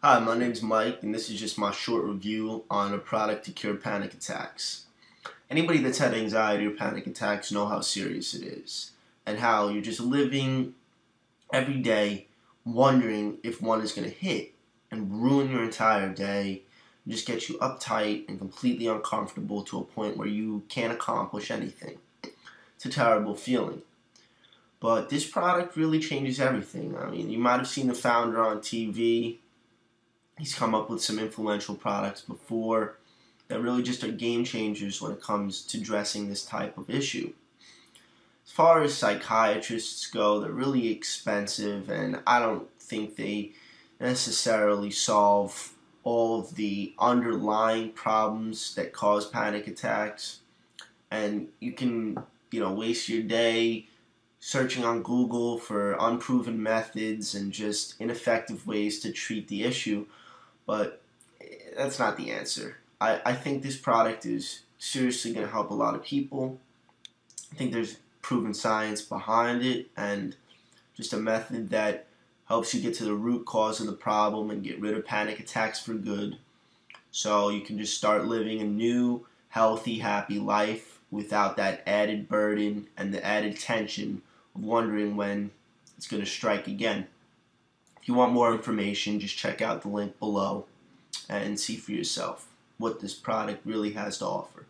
Hi, my name is Mike, and this is just my short review on a product to cure panic attacks. Anybody that's had anxiety or panic attacks know how serious it is, and how you're just living every day wondering if one is going to hit and ruin your entire day, and just get you uptight and completely uncomfortable to a point where you can't accomplish anything. It's a terrible feeling. But this product really changes everything. I mean, you might have seen the founder on TV. He's come up with some influential products before that really just are game changers when it comes to addressing this type of issue. As far as psychiatrists go, they're really expensive, and I don't think they necessarily solve all of the underlying problems that cause panic attacks. And you can, you know, waste your day searching on Google for unproven methods and just ineffective ways to treat the issue, but eh, that's not the answer. I, I think this product is seriously going to help a lot of people. I think there's proven science behind it and just a method that helps you get to the root cause of the problem and get rid of panic attacks for good. So you can just start living a new, healthy, happy life without that added burden and the added tension of wondering when it's going to strike again. If you want more information, just check out the link below and see for yourself what this product really has to offer.